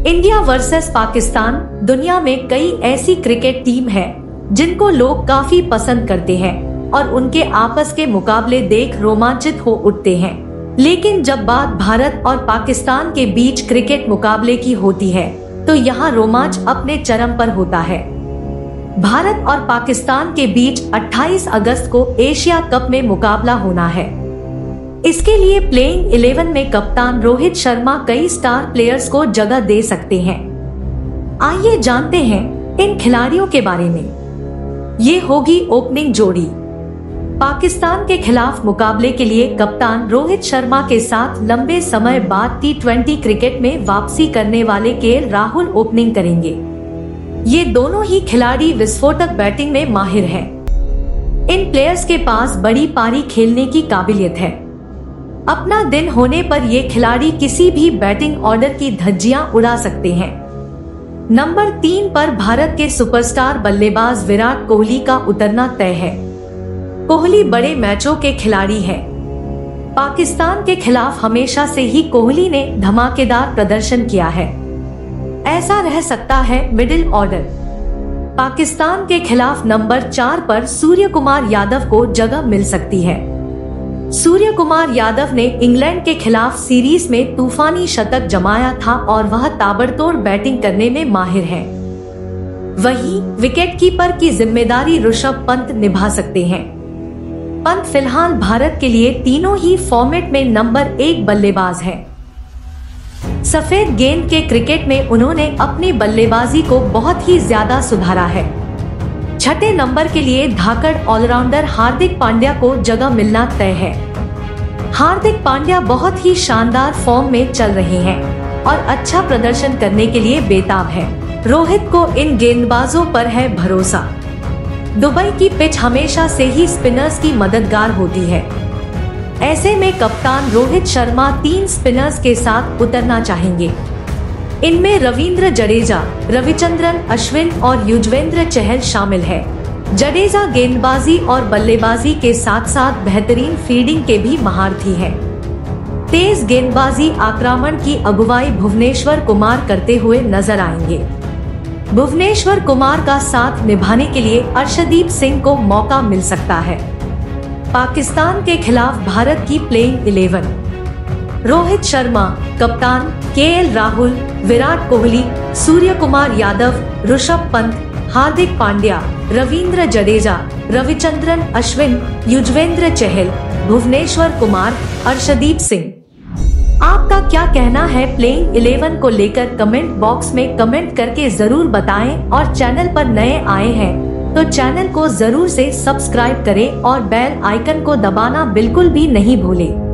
India versus Pakistan दुनिया में कई ऐसी क्रिकेट टीम है, जिनको लोग काफ़ी पसंद करते हैं और उनके आपस के मुकाबले देख रोमांचित हो उठते हैं। लेकिन जब बात भारत और पाकिस्तान के बीच क्रिकेट मुकाबले की होती है तो यहाँ रोमांच अपने चरम पर होता है। भारत और पाकिस्तान के बीच 28 अगस्त को एशिया कप में मुकाबला होना है। इसके लिए प्लेइंग 11 में कप्तान रोहित शर्मा कई स्टार प्लेयर्स को जगह दे सकते हैं। आइए जानते हैं इन खिलाड़ियों के बारे में। ये होगी ओपनिंग जोड़ी। पाकिस्तान के खिलाफ मुकाबले के लिए कप्तान रोहित शर्मा के साथ लंबे समय बाद टी ट्वेंटी क्रिकेट में वापसी करने वाले के राहुल ओपनिंग करेंगे। ये दोनों ही खिलाड़ी विस्फोटक बैटिंग में माहिर हैं। इन प्लेयर्स के पास बड़ी पारी खेलने की काबिलियत है। अपना दिन होने पर ये खिलाड़ी किसी भी बैटिंग ऑर्डर की धज्जियाँ उड़ा सकते हैं। नंबर तीन पर भारत के सुपरस्टार बल्लेबाज विराट कोहली का उतरना तय है। कोहली बड़े मैचों के खिलाड़ी हैं। पाकिस्तान के खिलाफ हमेशा से ही कोहली ने धमाकेदार प्रदर्शन किया है। ऐसा रह सकता है मिडिल ऑर्डर। पाकिस्तान के खिलाफ नंबर चार पर सूर्य कुमार यादव को जगह मिल सकती है। सूर्य कुमार यादव ने इंग्लैंड के खिलाफ सीरीज़ में तूफानी शतक जमाया था और वह ताबड़तोड़ बैटिंग करने में माहिर है। वहीं विकेट कीपर की ज़िम्मेदारी ऋषभ पंत निभा सकते हैं। पंत फ़िलहाल भारत के लिए तीनों ही फॉर्मेट में नंबर एक बल्लेबाज है। सफ़ेद गेंद के क्रिकेट में उन्होंने अपनी बल्लेबाजी को बहुत ही ज़्यादा सुधारा है। छठे नंबर के लिए धाकड़ ऑलराउंडर हार्दिक पांड्या को जगह मिलना तय है। हार्दिक पांड्या बहुत ही शानदार फॉर्म में चल रहे हैं और अच्छा प्रदर्शन करने के लिए बेताब है। रोहित को इन गेंदबाजों पर है भरोसा। दुबई की पिच हमेशा से ही स्पिनर्स की मददगार होती है। ऐसे में कप्तान रोहित शर्मा तीन स्पिनर्स के साथ उतरना चाहेंगे। इनमें रविंद्र जडेजा, रविचंद्रन, अश्विन और युजवेंद्र चहल शामिल है। जडेजा गेंदबाजी और बल्लेबाजी के साथ साथ बेहतरीन फील्डिंग के भी महारथी हैं। तेज गेंदबाजी आक्रमण की अगुवाई भुवनेश्वर कुमार करते हुए नज़र आएँगे। भुवनेश्वर कुमार का साथ निभाने के लिए अर्शदीप सिंह को मौका मिल सकता है। पाकिस्तान के खिलाफ भारत की प्लेइंग इलेवन रोहित शर्मा, कप्तान के राहुल विराट कोहली सूर्य कुमार यादव, ऋषभ पंत, हार्दिक पांड्या, रविंद्र जडेजा, रविचंद्रन अश्विन, युजवेंद्र चहल, भुवनेश्वर कुमार, अर्शदीप सिंह। आपका क्या कहना है प्लेइंग इलेवन को लेकर कमेंट बॉक्स में कमेंट करके ज़रूर बताएँ और चैनल पर नए आए हैं। तो चैनल को ज़रूर से सब्सक्राइब करें और बेल आइकन को दबाना बिल्कुल भी नहीं भूलें।